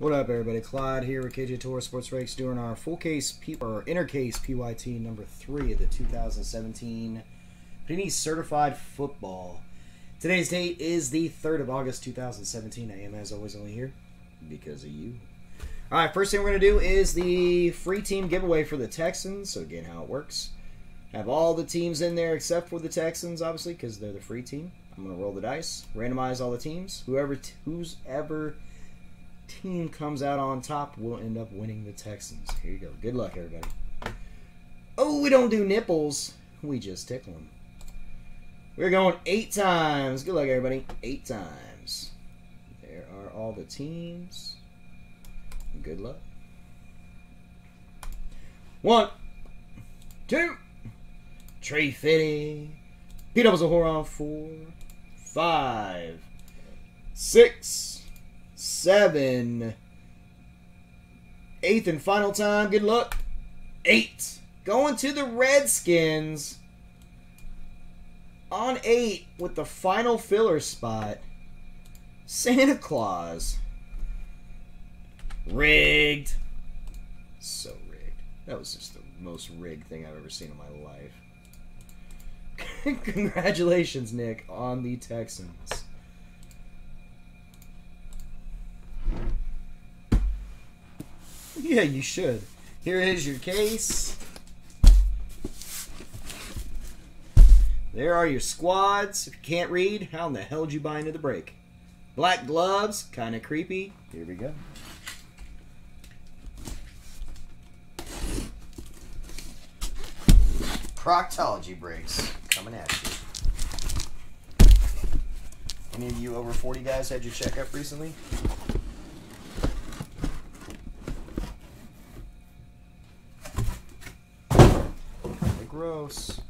What up, everybody? Clyde here with KJ Tour Sports Breaks doing our full case P- or inner case PYT number three of the 2017 Panini Certified Football. Today's date is the 3rd of August 2017. I am, as always, only here because of you. All right, first thing we're going to do is the free team giveaway for the Texans. So, again, how it works. Have all the teams in there except for the Texans, obviously, because they're the free team. I'm going to roll the dice, randomize all the teams. Whoever, who's ever team comes out on top will end up winning the Texans. Here you go. Good luck, everybody. Oh, we don't do nipples. We just tickle them. We're going eight times. Good luck, everybody. Eight times. There are all the teams. Good luck. One, two, Trey Fitty, Pete Doubles a Horon, four, five, six, seven. Eighth and final time. Good luck. Eight. Going to the Redskins on eight with the final filler spot. Santa Claus. Rigged. So rigged. That was just the most rigged thing I've ever seen in my life. Congratulations, Nick, on the Texans. Yeah, you should. Here is your case. There are your squads. If you can't read, how in the hell did you buy into the break? Black gloves, kind of creepy. Here we go. Proctology breaks coming at you. Any of you over 40 guys had your checkup recently? Gross.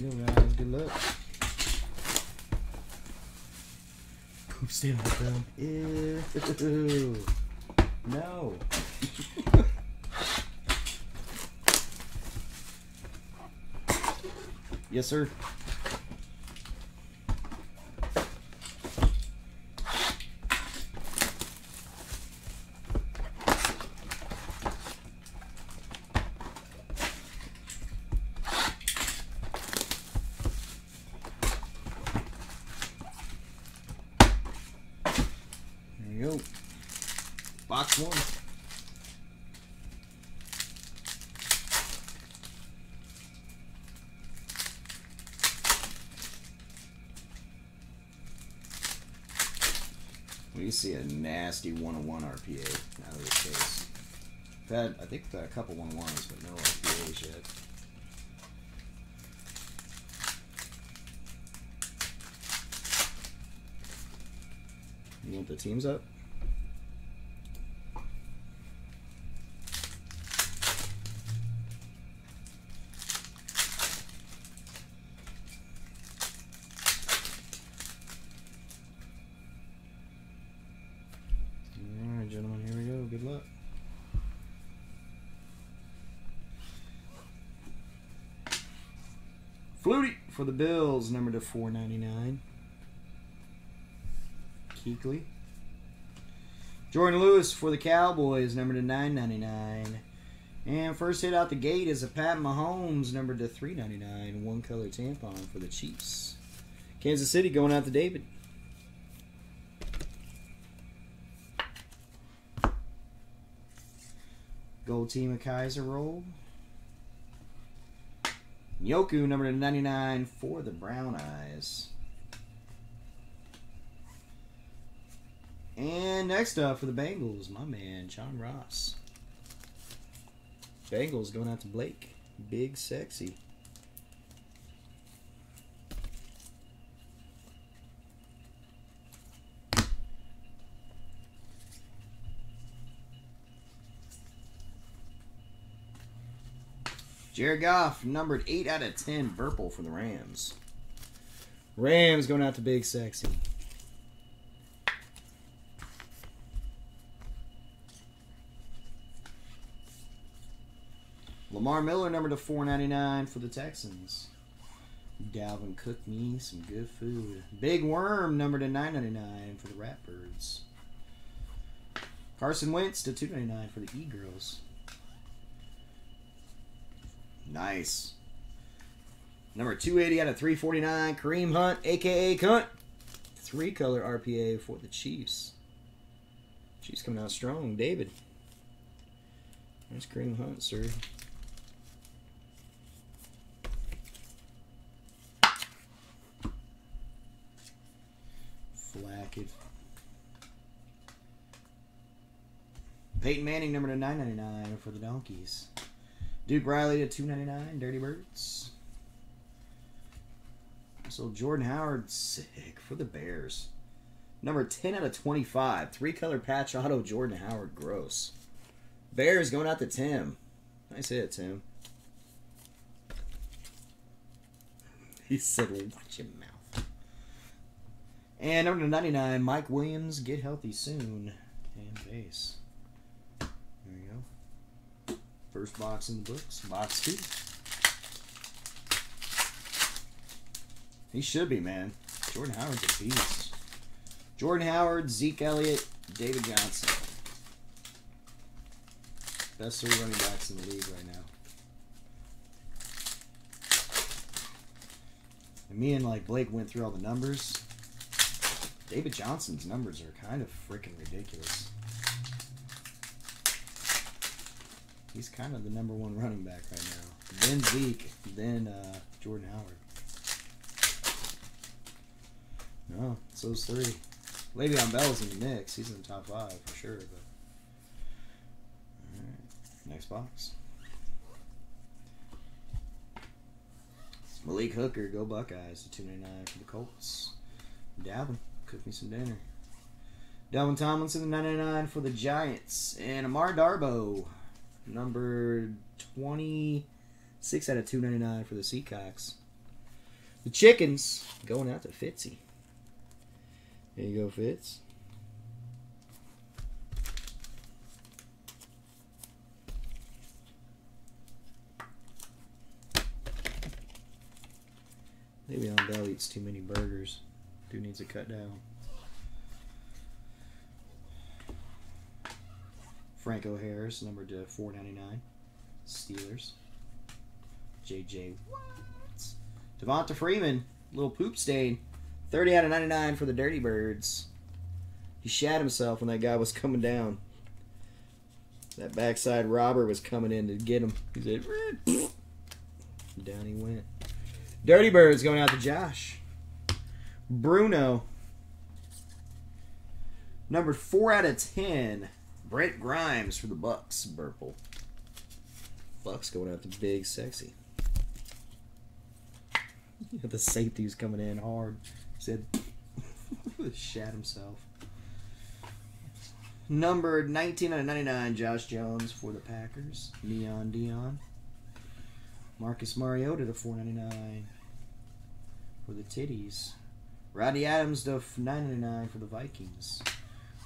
You guys, good luck. Poop stay on the ground. Ew. No. yes, sir. There you go. Box one. We see a nasty one-on-one RPA out of this case. I've had, I think, a couple one-on-ones, but no RPAs yet. You want the teams up? For the Bills, number to 499. Keekly. Jourdan Lewis for the Cowboys, number to 999. And first hit out the gate is a Pat Mahomes, number to 399. One color tampon for the Chiefs. Kansas City going out to David. Gold team of Kaiser rolled. Yoku, number to 99 for the Brown Eyes. And next up for the Bengals, my man, John Ross. Bengals going out to Blake. Big sexy. Jared Goff, numbered 8 out of 10, purple for the Rams. Rams going out to Big Sexy. Lamar Miller, number to 499 for the Texans. Dalvin cooked me some good food. Big Worm, number to 999 for the Ratbirds. Carson Wentz to 299 for the E-Girls. Nice. Number 280 out of 349, Kareem Hunt, a.k.a. Cunt. Three color RPA for the Chiefs. Chiefs coming out strong. David. There's Kareem Hunt, sir. Flacked. Peyton Manning, number to 999 for the Donkeys. Duke Riley to 299, Dirty Birds. So Jordan Howard, sick for the Bears. Number 10 out of 25. Three color patch auto, Jordan Howard, gross. Bears going out to Tim. Nice hit, Tim. He said, watch your mouth. And number 99, Mike Williams, get healthy soon. And base. First box in the books. Box two. He should be, man. Jordan Howard's a beast. Jordan Howard, Zeke Elliott, David Johnson. Best three running backs in the league right now. And me and like Blake went through all the numbers. David Johnson's numbers are kind of freaking ridiculous. He's kind of the number one running back right now. Then Zeke, then uh, Jordan Howard. No, so's three. Le'Veon Bell's in the mix. He's in the top five for sure. But all right, next box. Malik Hooker, go Buckeyes. Two ninety nine for the Colts. Dalvin, cook me some dinner. Dalvin Tomlinson, ninety nine for the Giants, and Amar Darboh, number twenty six out of two ninety nine for the Seacocks. The Chickens going out to Fitzy. There you go, Fitz. Maybe on Bell eats too many burgers. Dude needs to cut down. Franco Harris, number to 499. Steelers. JJ Watts. Devonta Freeman, little poop stain. 30 out of 99 for the Dirty Birds. He shat himself when that guy was coming down. That backside robber was coming in to get him. He said, down he went. Dirty Birds going out to Josh. Bruno. Number 4 out of 10. Brent Grimes for the Bucks. Burple. Bucks going out to Big Sexy. the safety's coming in hard. Said, shat himself. Number 19 out of 99, Josh Jones for the Packers. Neon Dion. Marcus Mariota to 499 for the Titties. Roddy Adams to 999 for the Vikings.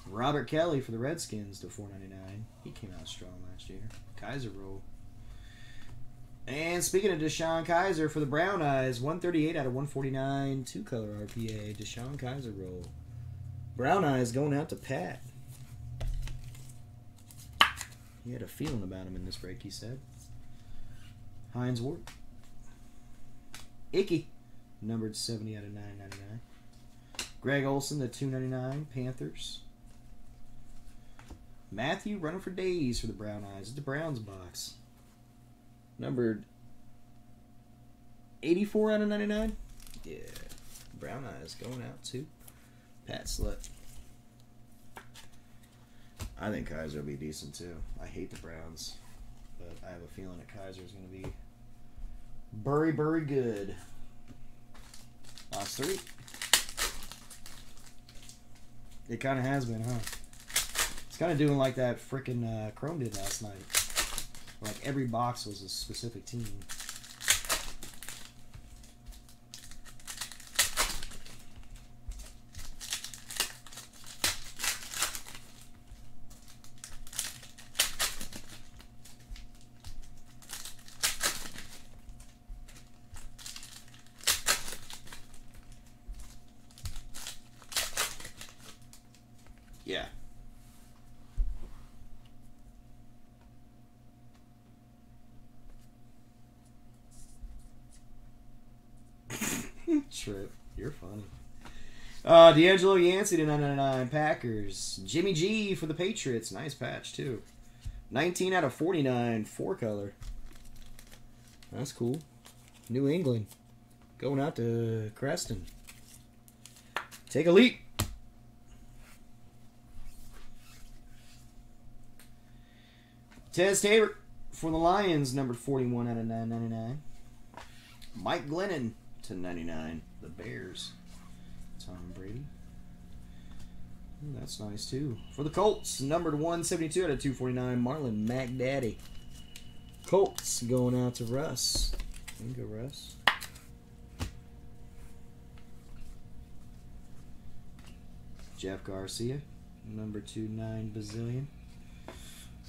Robert Kelley for the Redskins to 499. He came out strong last year. Kaiser roll. And speaking of Deshaun Kizer for the Brown Eyes, 138 out of 149, two color RPA. Deshaun Kaiser roll. Brown Eyes going out to Pat. He had a feeling about him in this break, he said. Hines Ward. Icky. Numbered 70 out of 999. Greg Olsen, the 299. Panthers. Matthew running for days for the Brown Eyes. It's the Browns box numbered 84 out of 99. Yeah. Brown Eyes going out to Pat Slut. I think Kizer will be decent too. I hate the Browns, but I have a feeling that Kizer is going to be very, very good. Last three. It kind of has been, huh? It's kind of doing like that freaking uh, Chrome did last night. Like every box was a specific team. Yeah. Trip. You're funny. Uh, DeAngelo Yancey to 999 Packers. Jimmy G for the Patriots. Nice patch, too. 19 out of 49, four color. That's cool. New England. Going out to Creston. Take a leap. Teez Tabor for the Lions, numbered 41 out of 999. Mike Glennon to 99, the Bears. Tom Brady. Ooh, that's nice too. For the Colts, numbered 172 out of 249, Marlon McDaddy. Colts going out to Russ. There you Russ. Jeff Garcia, number two nine bazillion.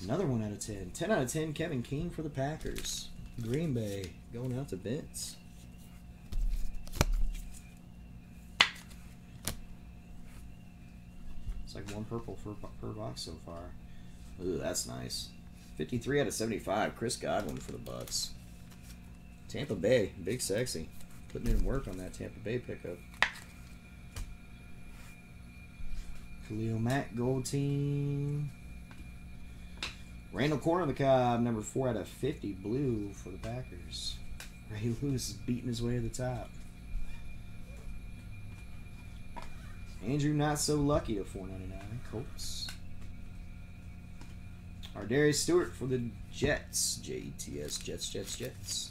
Another one out of ten. Ten out of ten. Kevin King for the Packers. Green Bay going out to Vince. Like one purple per, per box so far. Ooh, that's nice. 53 out of 75. Chris Godwin for the Bucks. Tampa Bay, big sexy. Putting in work on that Tampa Bay pickup. Khalil Mack, gold team. Randall Corner of the Cobb, number 4 out of 50, blue for the Packers. Ray Lewis is beating his way to the top. Andrew not so lucky to 499, Colts. ArDarius Stewart for the Jets. J-E-T-S, Jets, Jets, Jets.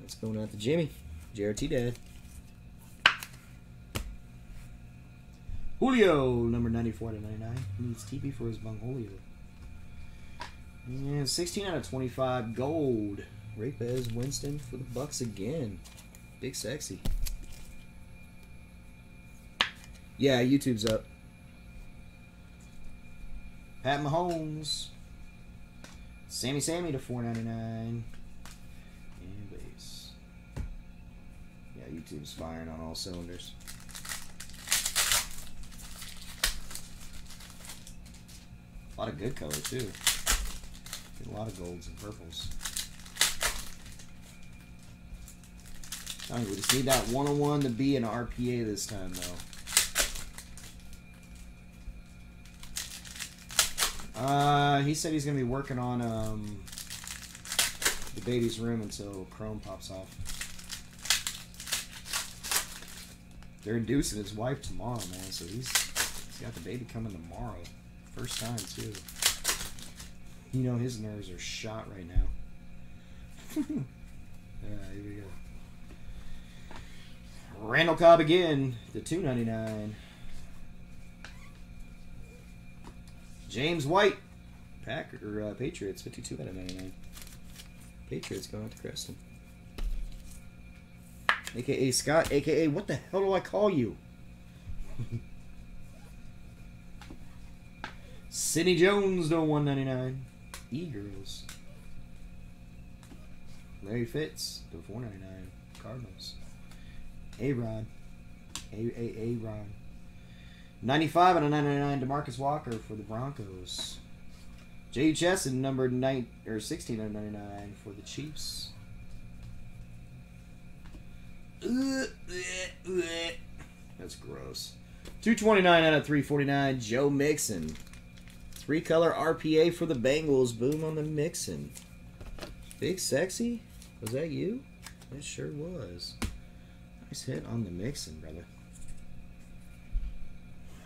That's going out to Jimmy. JRT Dad. Julio, number 94 to 99. He needs TP for his bung Julio. And 16 out of 25, gold. Rapez Winston for the Bucks again. Big sexy. Yeah, YouTube's up. Pat Mahomes. Sammy Sammy to 499. And base. Yeah, YouTube's firing on all cylinders. A lot of good color too. Get a lot of golds and purples. Alright, we just need that 101 to be an RPA this time though. Uh, he said he's gonna be working on um, the baby's room until Chrome pops off. They're inducing his wife tomorrow, man. So he's he's got the baby coming tomorrow, first time too. You know his nerves are shot right now. yeah, here we go. Randall Cobb again, the two ninety nine. James White, Packer uh, Patriots, fifty-two out of ninety-nine. Patriots going out to Creston. AKA Scott, AKA what the hell do I call you? Sidney Jones to one ninety-nine. E girls. Larry Fitz four ninety-nine. Cardinals. A Rod. A A A 95 out of 99, Demarcus Walker for the Broncos. Jay Chesson, number nine or 16 out of 99 for the Chiefs. That's gross. 229 out of 349, Joe Mixon. Three color RPA for the Bengals. Boom on the Mixon. Big sexy? Was that you? It sure was. Nice hit on the Mixon, brother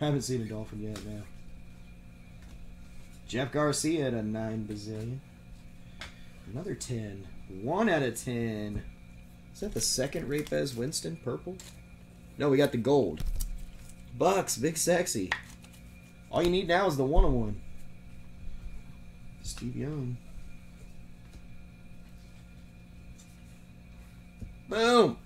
haven't seen a dolphin yet, man. Jeff Garcia at a 9 bazillion. Another 10. 1 out of 10. Is that the second Rapez Winston purple? No, we got the gold. Bucks, big sexy. All you need now is the 101. Steve Young. Boom!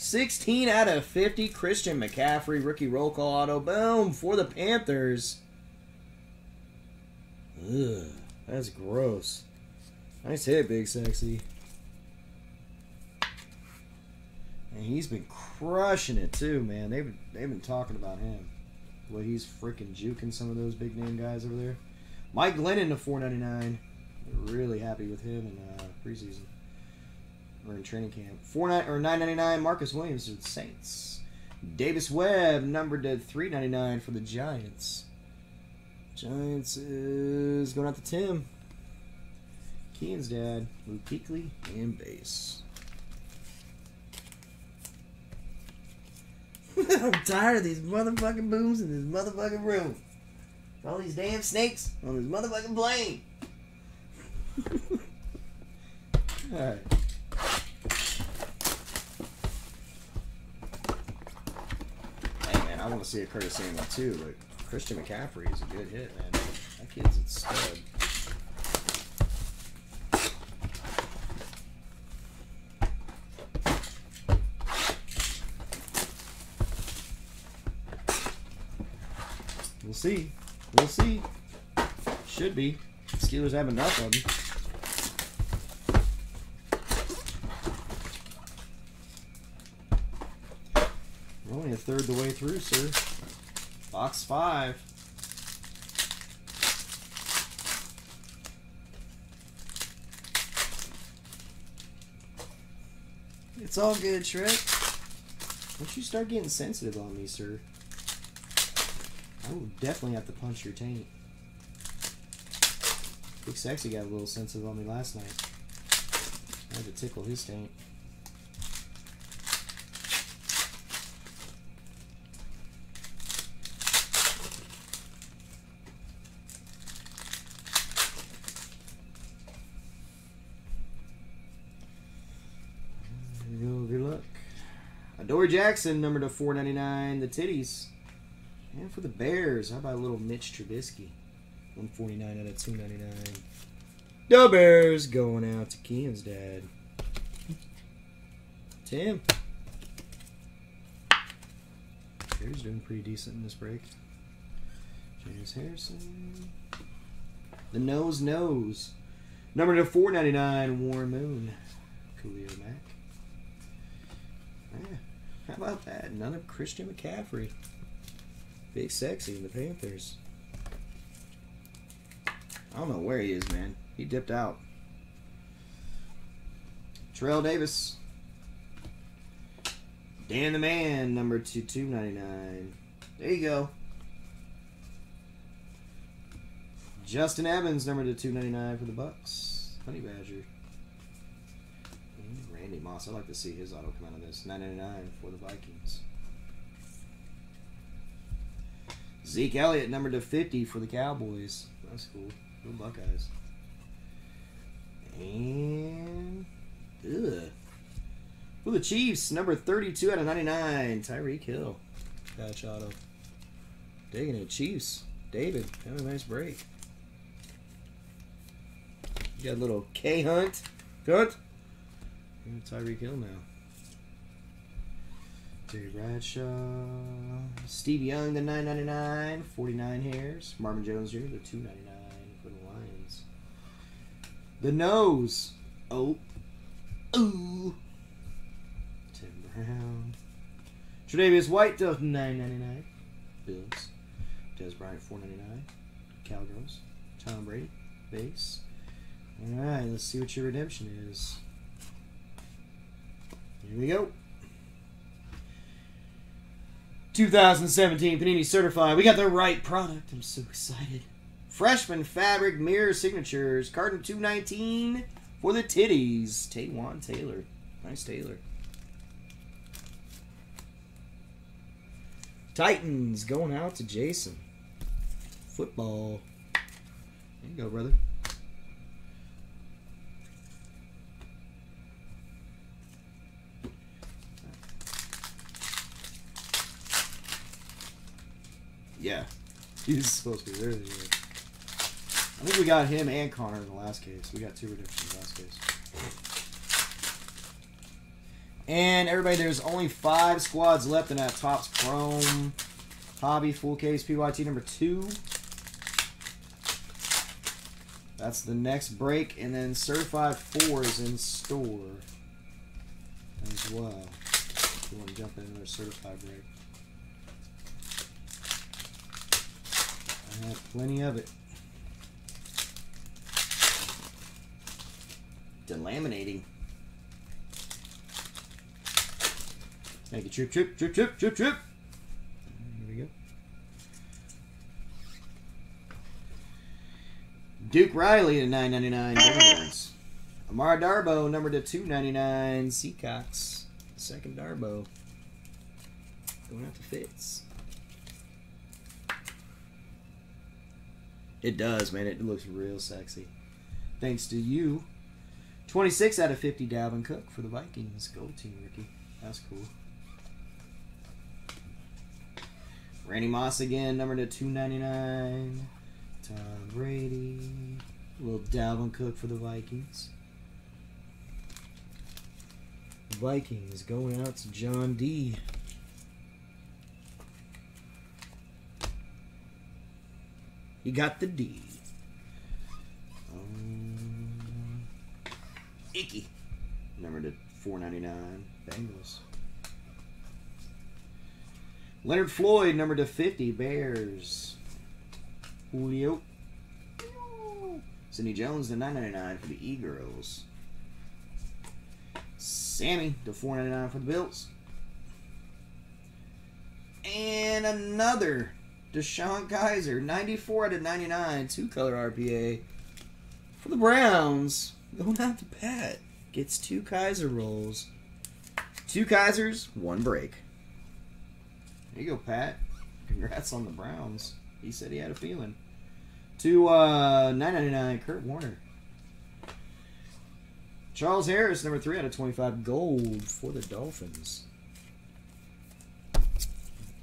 16 out of 50. Christian McCaffrey, rookie roll call auto. Boom. For the Panthers. Ugh. That's gross. Nice hit, Big Sexy. And he's been crushing it too, man. They've they've been talking about him. Well, he's freaking juking some of those big name guys over there. Mike Glennon to 499. Really happy with him in uh, preseason or in training camp. Four nine or 999. Marcus Williams to the Saints. Davis Webb numbered to 399 for the Giants. Giants is going out to Tim. Kean's dad, Luke Kuechly, and base. I'm tired of these motherfucking booms in this motherfucking room. All these damn snakes on this motherfucking plane. Alright. Want to see a Curtis Samuel too, but Christian McCaffrey is a good hit, man. That kid's a stud. We'll see. We'll see. Should be. Steelers have enough of them. Only a third the way through, sir. Box five. It's all good, Shrek. Once you start getting sensitive on me, sir, I will definitely have to punch your taint. Big Sexy got a little sensitive on me last night. I had to tickle his taint. Jackson, number to 499. The titties. And for the Bears, how about a little Mitch Trubisky? 149 out of 299. The Bears going out to Kean's dad. Tim. Bears doing pretty decent in this break. James Harrison. The nose nose. Number to 499, Warren Moon. Coolio Mac. Yeah, how about that? None of Christian McCaffrey. Big sexy in the Panthers. I don't know where he is, man. He dipped out. Terrell Davis. Dan the Man, number two two ninety nine. There you go. Justin Evans, number to two ninety nine for the Bucks. Honey Badger. And Randy Moss. I'd like to see his auto come out of this. Nine ninety nine for the Vikings. Zeke Elliott, number to 50 for the Cowboys. That's cool. Go Buckeyes. And. Ugh. For the Chiefs, number 32 out of 99, Tyreek Hill. Patch auto. Digging it, Chiefs. David, have a nice break. You got a little K Hunt. Hunt. And Tyreek Hill now. Terry Bradshaw. Steve Young, the 999, 49 hairs. Marvin Jones Jr., the 299 for the Lions. The nose. Oh. Ooh. Tim Brown. Tre'Davious White, the 999. Bills. Dez Bryant, 499. Cowgirls. Tom Brady. Base. Alright, let's see what your redemption is. Here we go. 2017 Panini Certified. We got the right product. I'm so excited. Freshman Fabric Mirror Signatures. Carton 219 for the titties. Taywan Taylor. Nice Taylor. Titans going out to Jason. Football. There you go, brother. Yeah. He's supposed to be really good. I think we got him and Connor in the last case. We got two redemptions in the last case. And everybody, there's only five squads left in that Topps Chrome Hobby full case PYT number two. That's the next break, and then Certified 4 is in store as well. If you want to jump in another Certified break. Have plenty of it. Delaminating. Make it trip, trip, trip, trip, trip, trip. Here we go. Duke Riley to 9.99 Demons. Amara Darboh number to 2.99 Seacocks. Second Darboh. Going out to Fitz. It does, man. It looks real sexy. Thanks to you. 26 out of 50 Dalvin Cook for the Vikings. Gold team, Ricky. That's cool. Randy Moss again, number to 299. Tom Brady. little Dalvin Cook for the Vikings. Vikings going out to John D. You got the D. Um, Icky. Number to 499. Bengals. Leonard Floyd, number to 50. Bears. Julio. Sidney Jones to 999 for the E-Girls. Sammy to 499 for the Bills. And another DeShone Kizer, 94 out of 99, two color RPA for the Browns. Going out to Pat. Gets two Kaiser rolls. Two Kaisers, one break. There you go, Pat. Congrats on the Browns. He said he had a feeling. To uh, 999, Kurt Warner. Charles Harris, number 3 out of 25, gold for the Dolphins.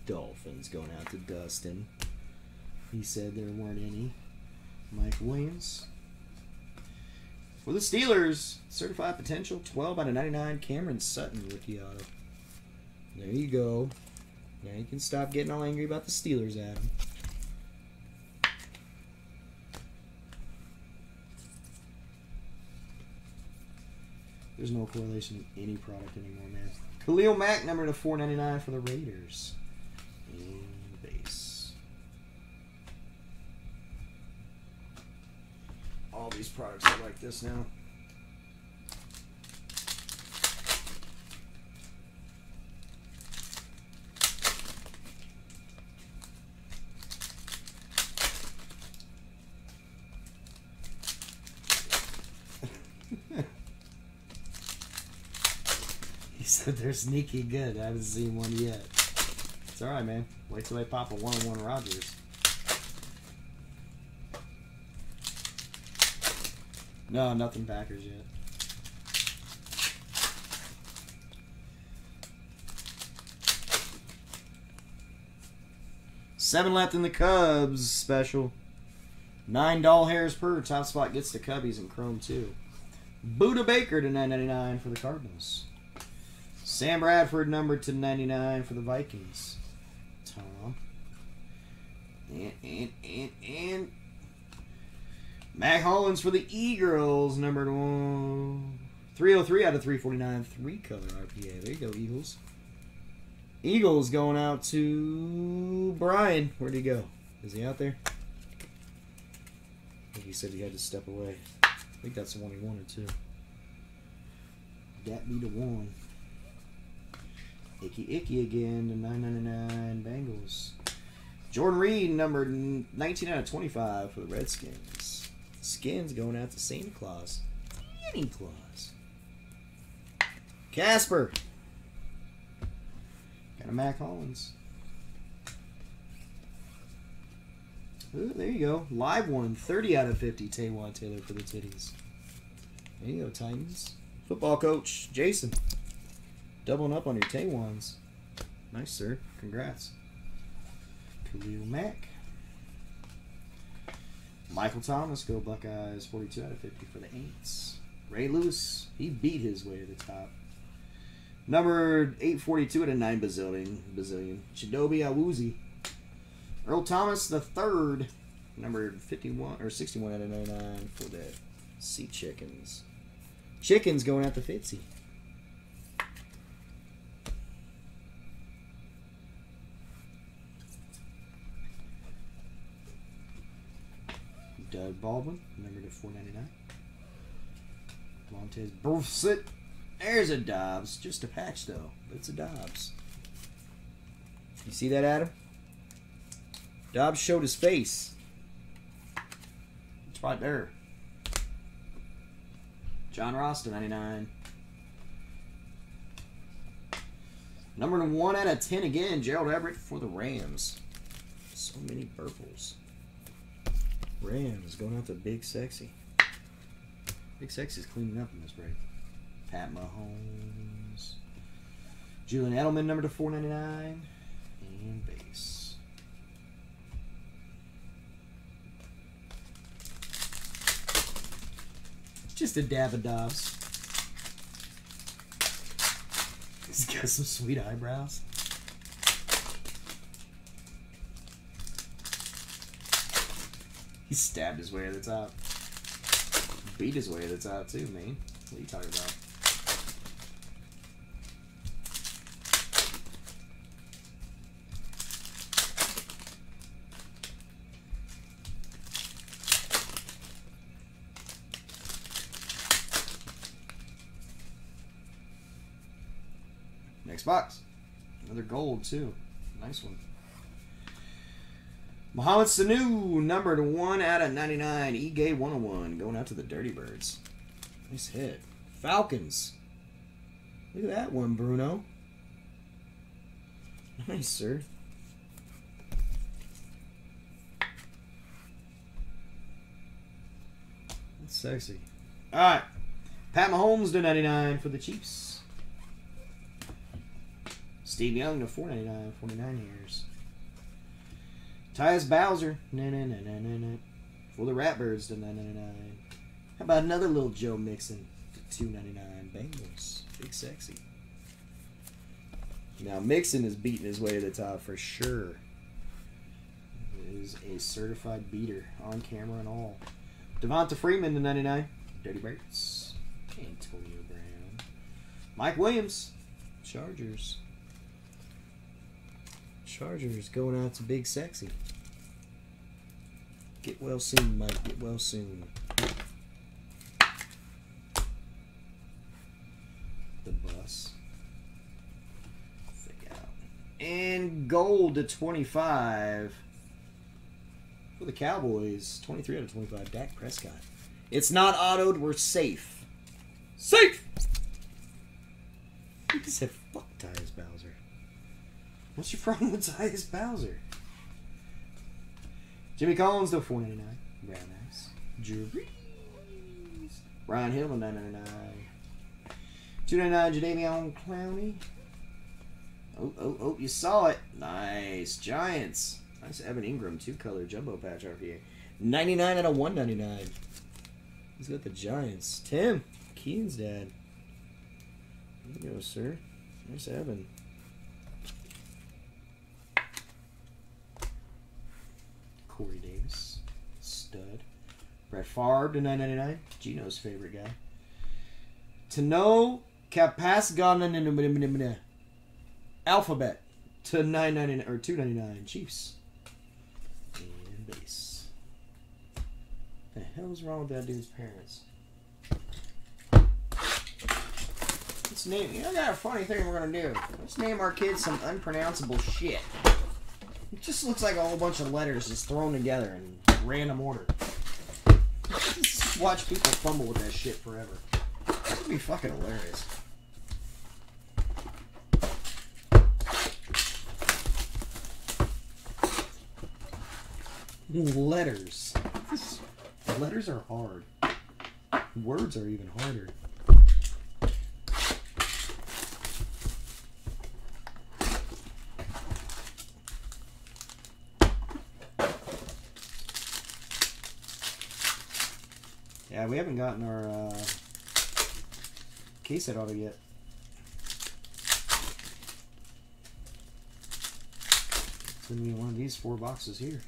Dolphins going out to Dustin. He said there weren't any. Mike Williams. For the Steelers, certified potential 12 out of 99, Cameron Sutton, rookie auto. There you go. Now you can stop getting all angry about the Steelers, Adam. There's no correlation in any product anymore, man. Khalil Mack, number to 499 for the Raiders. Base. All these products are like this now. he said they're sneaky good. I haven't seen one yet. It's alright, man. Wait till they pop a one on one Rogers. No, nothing Packers yet. Seven left in the Cubs special. Nine doll hairs per. Top spot gets the Cubbies in Chrome too. Budda Baker to 9.99 for the Cardinals. Sam Bradford numbered to 99 for the Vikings. Tom. And, and, and, and. Mack Hollins for the E-Girls, numbered one. 303 out of 349. Three color RPA. There you go, Eagles. Eagles going out to Brian. Where'd he go? Is he out there? I think he said he had to step away. I think that's the one he wanted to. That be the one. Icky Icky again to 999 Bengals. Jordan Reed, number 19 out of 25 for the Redskins. Skins going out to Santa Claus. Santa Claus. Casper. Got a Mack Hollins. Ooh, there you go. Live one. 30 out of 50. Taywan Taylor for the Titties. There you go, Titans. Football coach, Jason. Doubling up on your Taywans. Nice, sir. Congrats. Khalil Mack. Michael Thomas, go Buckeyes. 42 out of 50 for the Aints. Ray Lewis, he beat his way to the top. Number 842 at a 9 bazillion. bazillion. Chidobe Awuzie. Earl Thomas the third. Number 51 or 61 out of 99 for the Sea Chickens. Chickens going out the Fitzy. Doug Baldwin, number to 499. Montez Burfitt. There's a Dobbs. Just a patch, though. But it's a Dobbs. You see that, Adam? Dobbs showed his face. It's right there. John Ross to 99. Number one out of 10 again, Gerald Everett for the Rams. So many purples. Rams going out to Big Sexy. Big Sexy's cleaning up in this break. Pat Mahomes. Julian Edelman, number to 499. And base. Just a dab of Dobbs. He's got some sweet eyebrows. He stabbed his way to the top. Beat his way to the top too, man. What are you talking about? Next box. Another gold too. Nice one. Mohamed Sanu, numbered 1 out of 99. E-Gay 101, going out to the Dirty Birds. Nice hit. Falcons. Look at that one, Bruno. Nice, sir. That's sexy. All right. Pat Mahomes to 99 for the Chiefs. Steve Young to 499, 49 years. Tyus Bowser. For the Ratbirds to 999. How about another little Joe Mixon to 299? Bengals. Big sexy. Now Mixon is beating his way to the top for sure. Is a certified beater on camera and all. Devonta Freeman to 99. Dirty Birds. Antonio Brown. Mike Williams. Chargers. Chargers going out to Big Sexy. Get well soon, Mike. Get well soon. The bus. Out. And gold to 25 for the Cowboys. 23 out of 25. Dak Prescott. It's not autoed. We're safe. Safe! He said, fuck Tyus Bowser. What's your problem with Tyus Bowser? Jimmy Collins to 499. Brown Eyes. Drew Brees. Ryan Hill to 999. 299 Jadeveon Clowney. Oh, oh, oh, you saw it. Nice. Giants. Nice Evan Engram, two color jumbo patch RPA. 99 out of 199. He's got the Giants. Tim, Keen's dad. There you go, sir. Nice Evan. Corey Davis, stud. Brett Favre to 999. Gino's favorite guy. To know Capasgon Alphabet to 999 or 299 Chiefs. And base. The hell's wrong with that dude's parents? Let's name. You know, I got a funny thing we're gonna do. Let's name our kids some unpronounceable shit. It just looks like a whole bunch of letters just thrown together in random order. Watch people fumble with that shit forever. That'd be fucking hilarious. Letters. Letters are hard. Words are even harder. we haven't gotten our uh, case set auto yet. It's going to be one of these four boxes here.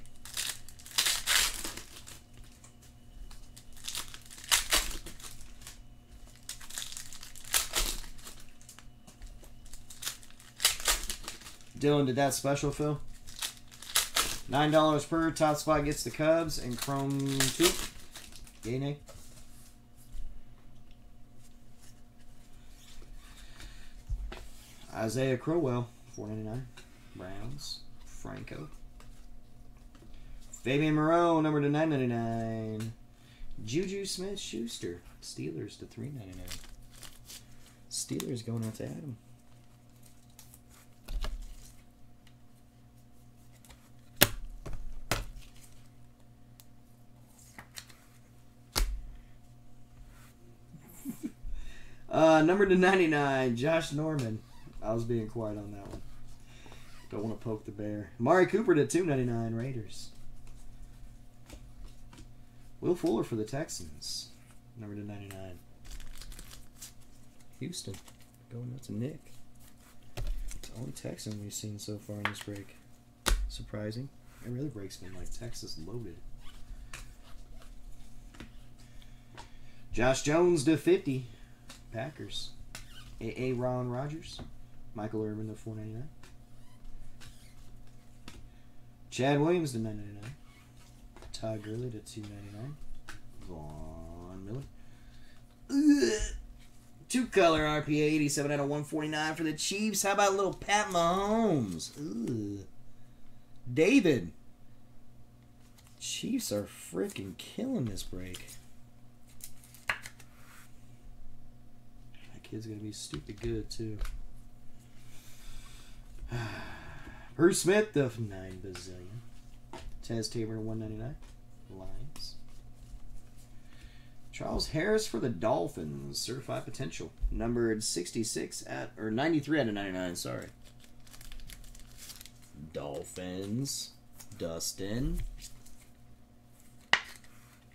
Dylan did that special, Phil. $9 per. Top spot gets the Cubs and Chrome 2. Yay, nay. Isaiah Crowell, four ninety nine. Browns, Franco. Fabian Moreau, number to nine ninety nine. Juju Smith Schuster, Steelers to three ninety nine. Steelers going out to Adam. Uh, number to 99, Josh Norman. I was being quiet on that one. Don't want to poke the bear. Mari Cooper to 299, Raiders. Will Fuller for the Texans. Number to 99. Houston. Going out to Nick. It's the only Texan we've seen so far in this break. Surprising. Every other break's been like Texas loaded. Josh Jones to 50. Packers. A. A. Ron Rodgers. Michael Irvin to four ninety nine. Chad Williams to nine ninety nine. Todd Gurley to two ninety nine. Von Miller. Two color RPA eighty seven out of one forty nine for the Chiefs. How about little Pat Mahomes? Ugh. David. Chiefs are freaking killing this break. That kid's gonna be stupid good too. Bruce Smith of nine bazillion. Teez Tabor one ninety nine. Lions. Charles Harris for the Dolphins. Certified potential. Numbered sixty six at or ninety three out of ninety nine, sorry. Dolphins. Dustin.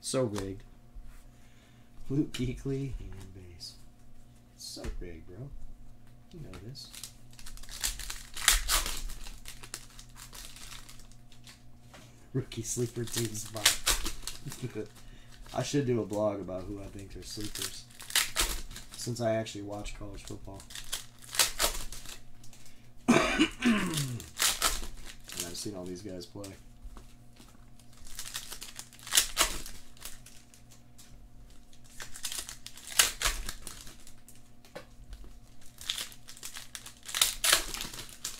So rigged. Luke Kuechly and base. So big, bro. You know this. Rookie sleeper team spot. I should do a blog about who I think are sleepers. Since I actually watch college football. and I've seen all these guys play.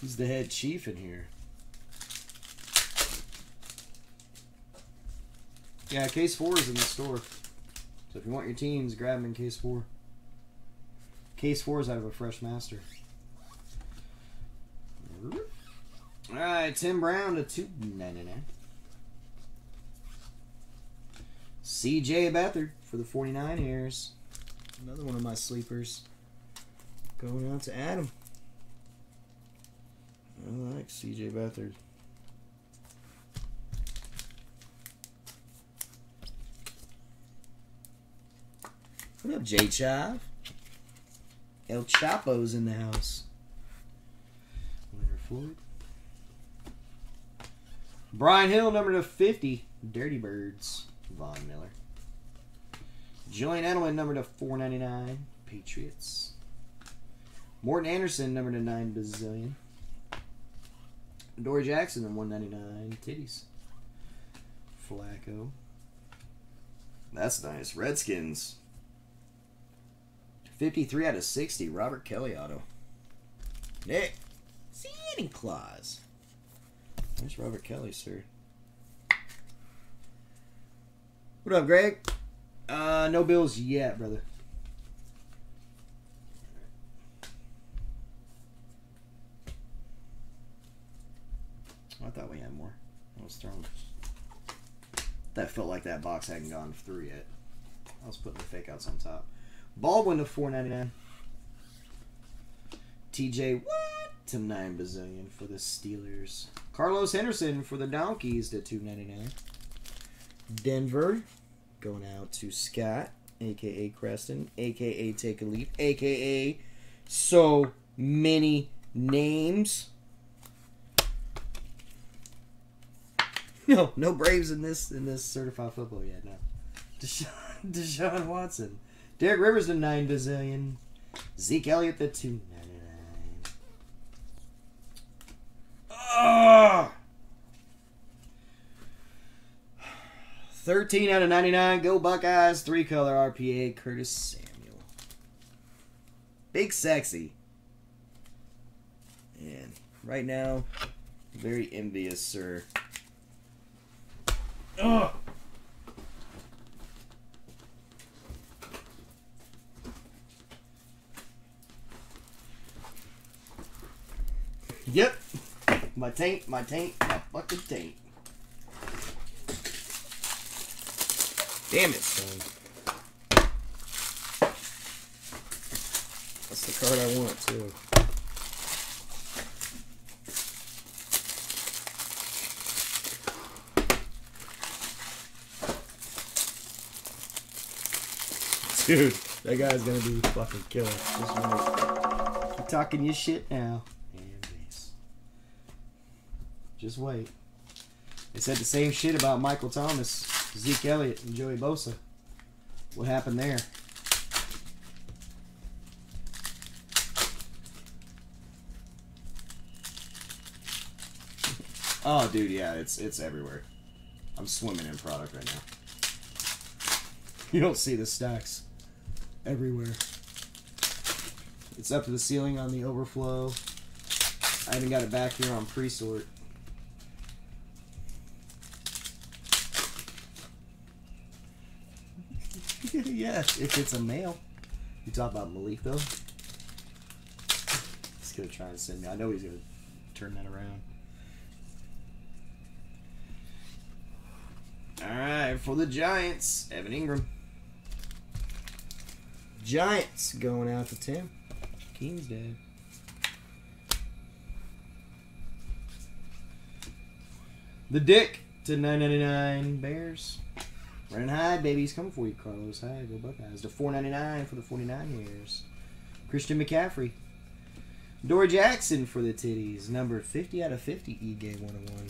He's the head chief in here. Yeah, case four is in the store. So if you want your teams, grab them in case four. Case four is out of a fresh master. All right, Tim Brown to two ninety nine. C.J. Beathard for the 49ers. Another one of my sleepers. Going out to Adam. I like C.J. Beathard. Up, J Chav? El Chapo's in the house. Leonard Floyd. Brian Hill, number to 50. Dirty Birds. Von Miller. Julian Edelman, number to 499. Patriots. Morten Andersen, number to 9 bazillion. Dory Jackson, and 199. Titties. Flacco. That's nice. Redskins. 53 out of 60. Robert Kelley auto. Nick. Santa Claus. There's Robert Kelley, sir. What up, Greg? Uh, no bills yet, brother. I thought we had more. I was throwing. That felt like that box hadn't gone through yet. I was putting the fake outs on top. Baldwin to four ninety nine. TJ Watt to nine bazillion for the Steelers. Carlos Henderson for the Donkeys to two ninety nine. Denver going out to Scott, aka Creston, aka Take a Leap, aka so many names. No, no Braves in this in this certified football yet. No. Deshaun, Deshaun Watson, Derek Rivers to nine bazillion, Zeke Elliott the two ninety nine. Ah. 13 out of 99. Go Buckeyes. Three color RPA. Curtis Samuel. Big sexy. And right now, very envious, sir. Ugh. Yep. My taint, my taint, my fucking taint. Damn it, son. That's the card I want, too. Dude, that guy's gonna be fucking killer. Just. Keep talking your shit now. Just wait. They said the same shit about Michael Thomas, Zeke Elliott, and Joey Bosa. What happened there? Oh, dude, yeah, it's it's everywhere. I'm swimming in product right now. You don't see the stacks everywhere. It's up to the ceiling on the overflow. I even got it back here on pre-sort. Yeah, if it's a male. You talk about Malik though. He's gonna try and send me. I know he's gonna turn that around. All right, for the Giants, Evan Engram. Giants going out to Tim. King's dead. The Dick to 999 Bears. Running high, babies. Coming for you, Carlos. Hi, go Buckeyes. To 499 for the 49 years. Christian McCaffrey. Dory Jackson for the Titties. Number 50 out of 50 E-Game 101.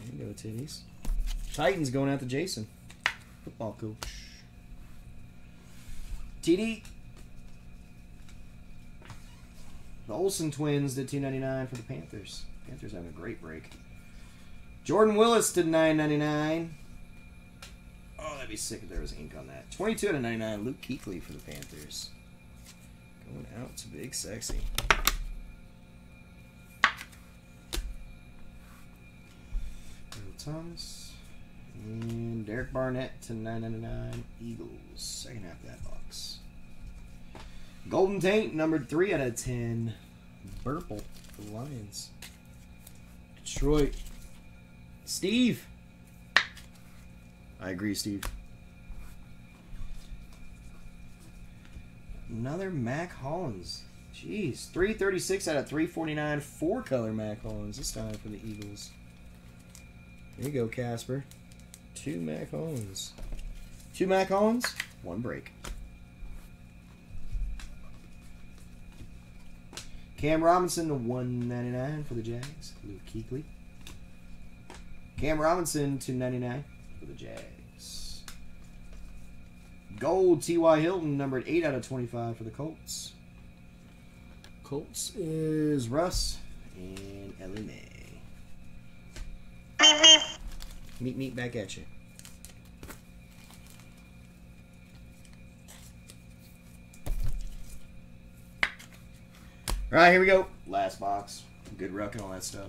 There you go, Titties. Titans going out to Jason. Football coach. TD. The Olsen twins did 299 for the Panthers. Panthers having a great break. Jordan Willis did 999. Oh, that'd be sick if there was ink on that. 22 out of 99. Luke Kuechly for the Panthers. Going out to Big Sexy. Thomas. And Derek Barnett to 999 Eagles. Second half of that box. Golden Tate, numbered 3 out of 10. Burple for the Lions. Detroit. Steve. I agree, Steve. Another Mack Hollins. Jeez. 336 out of 349. Four color Mack Hollins this time for the Eagles. There you go, Casper. Two Mack Hollins. Two Mack Hollins, one break. Cam Robinson to 199 for the Jags. Luke Kuechly. Cam Robinson to 99 for the Jags. Gold T.Y. Hilton, numbered 8 out of 25 for the Colts. Colts is Russ and Ellie Mae. Meet meet back at you. All right, here we go. Last box. Good ruck and all that stuff.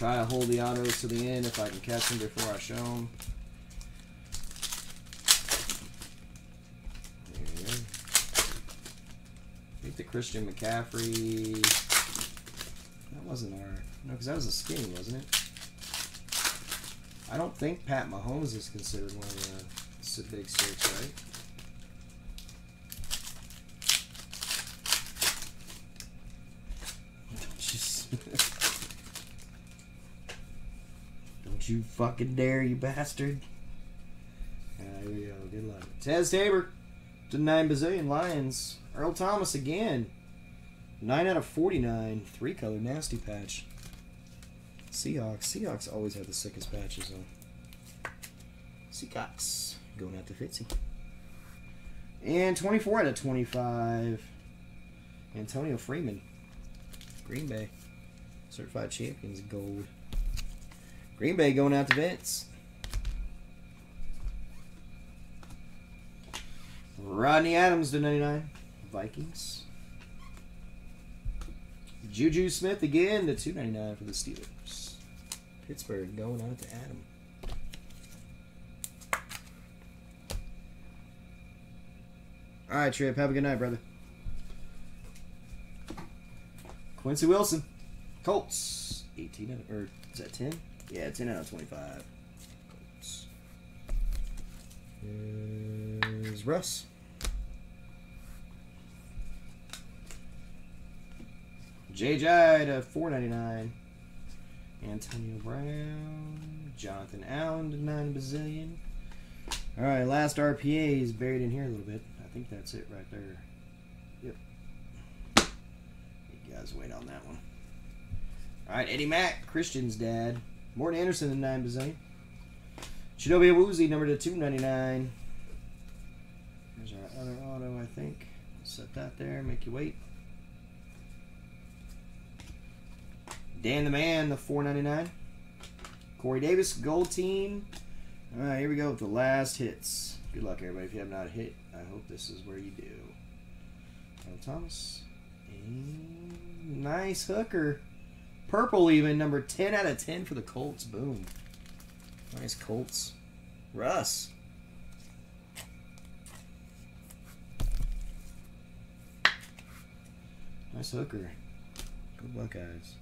Try to hold the autos to the end if I can catch them before I show them. Think the Christian McCaffrey. That wasn't our. No, because that was a skinny, wasn't it? I don't think Pat Mahomes is considered one of the big six, right? Don't you, s- Don't you fucking dare, you bastard. Ah, here we go. Good luck. Teez Tabor to 9 bazillion Lions. Earl Thomas again. 9 out of 49. Three color nasty patch. Seahawks. Seahawks always have the sickest patches, though. Seahawks. Going out to Fitzy. And 24 out of 25. Antonio Freeman. Green Bay. Certified Champions Gold. Green Bay going out to Vince. Rodney Adams to 99. Vikings. Juju Smith again to 299 for the Steelers. Pittsburgh going out to Adam. All right, Trip. Have a good night, brother. Quincy Wilson, Colts, 18 of, or is that 10? Yeah, 10 out of 25. Is Russ. JJ to 499. Antonio Brown. Jonathan Allen to 9 bazillion. All right, last RPA is buried in here a little bit. I think that's it right there. Yep. You guys wait on that one. All right, Eddie Mack, Christian's dad. Morten Andersen to 9 bazillion. Chidobe Awuzie, number to 299. There's our other auto, I think. Set that there, make you wait. Dan the Man, the 499. Corey Davis, gold team. All right, here we go with the last hits. Good luck, everybody. If you have not hit, I hope this is where you do. Thomas. And nice hooker. Purple even, number 10 out of 10 for the Colts. Boom. Nice Colts. Russ. Nice hooker. Good luck, guys.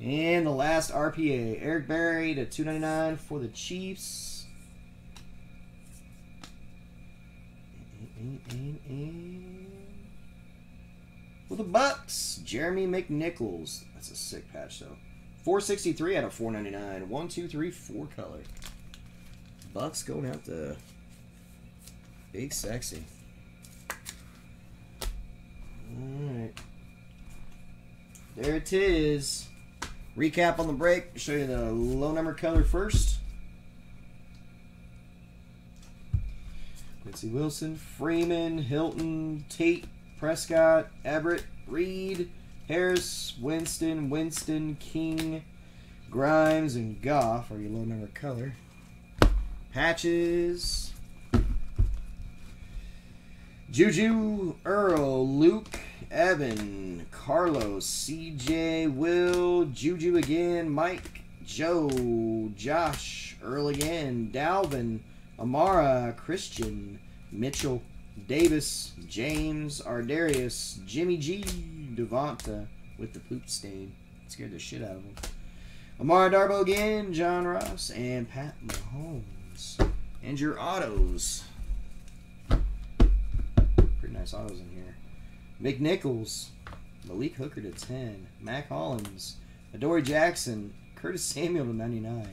And the last RPA, Eric Berry to 299 for the Chiefs. And, and, and, for the Bucks, Jeremy McNichols. That's a sick patch though. 463 out of 499. One, two, three, four color. Bucks going out to Big Sexy. Alright. There it is. Recap on the break. Show you the low number color first. Quincy Wilson, Freeman, Hilton, Tate, Prescott, Everett, Reed, Harris, Winston, Winston, King, Grimes, and Goff are your low number color. Patches. Juju, Earl, Luke, Evan, Carlos, CJ, Will, Juju again, Mike, Joe, Josh, Earl again, Dalvin, Amara, Christian, Mitchell, Davis, James, Ardarius, Jimmy G, Devonta with the poop stain. Scared the shit out of him. Amara Darboh again, John Ross, and Pat Mahomes. And your autos. Pretty nice autos in here. McNichols, Malik Hooker to 10, Mack Hollins, Adoree Jackson, Curtis Samuel to 99,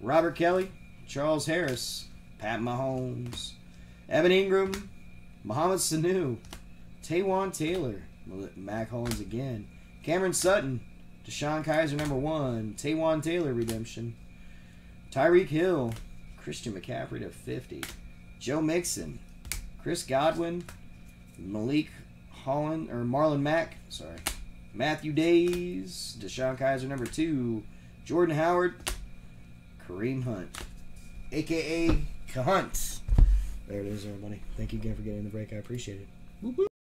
Robert Kelley, Charles Harris, Pat Mahomes, Evan Engram, Mohamed Sanu, Taywan Taylor, Mack Hollins again, Cameron Sutton, DeShone Kizer number one, Taywan Taylor redemption, Tyreek Hill, Christian McCaffrey to 50, Joe Mixon, Chris Godwin, Malik Holland or Marlon Mack, sorry, Matthew Dayes, DeShone Kizer number two, Jordan Howard, Kareem Hunt, aka Hunt. There it is, everybody. Thank you again for getting the break. I appreciate it.